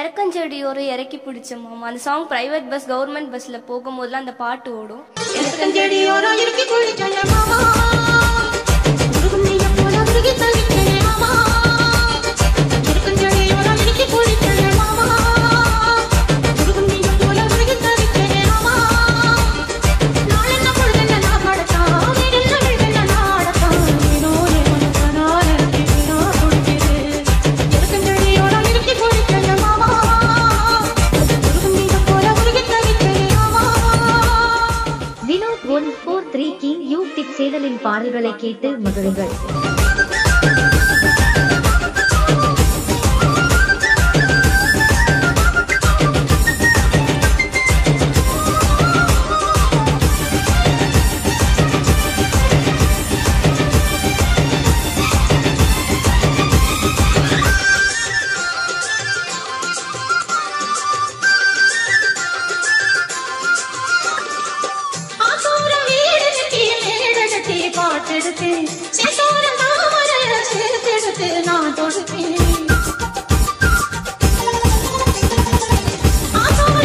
இறக்கஞ்செடியோர இறக்கி பிடிச்ச மாமா. அந்த சாங் பிரைவேட் பஸ் கவர்மெண்ட் பஸ்ல போகும்போதெல்லாம் அந்த பாட்டு ஓடும். இறக்கஞ்செடி ஒரு இறக்கி பிடிச்ச one four three king YouTube சேனலின் பாடல்களை கேட்டு மகிழுங்கள். பாட்டெடுத்து சேசோர தாமரைய சேர்த்தெடுத்து நான் தொடுப்பேன் ஆசோர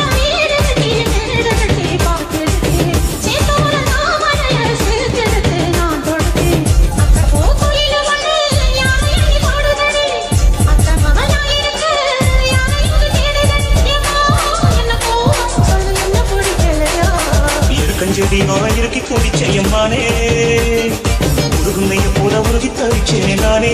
உருகுமைய போல உருகி தவிச்சேனே நானே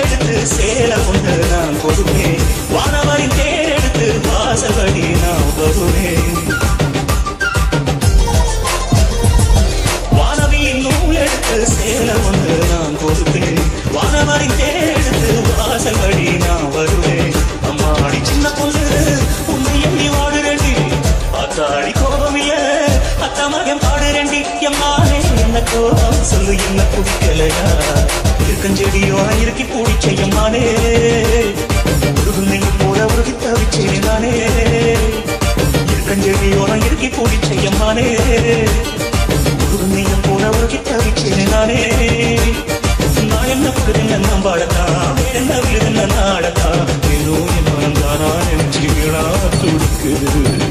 எடுத்து சேல கொண்டு நான் கொடுப்பேன் வானவரின் தேரெடுத்து வாசபடி நான் வருவேன் வானவியின் நூல் எடுத்து சேல கொண்டு நான் கொடுப்பேன் வானவரின் தேரெடுத்து வாசபடி நான் வருவேன் அம்மாடி சின்ன பொண்ணு உண்மை எண்ணி வாடுறேண்டி அத்தாடி கோபமில்ல அத்த மகன் பாடுறேண்டி எம்மானே என்ன கோபம்? சொல்லு என்ன குடிக்கலையா? இருக்கஞ்செடியோட இறுக்கி நானே உருகுனையும் போல உருகி தவிச்சேன் நானே இருக்கஞ்செடியோட இறுக்கி நானே உருகுனையும் போல உருகி தவிச்சேன் நானே நான் என்ன புரிதென்ன நம்பாடத்தான் என்ன விழுதுன்ன நாடத்தா? ஏதோ என் மனம் தானா நெஞ்சு வீணா துடிக்குது.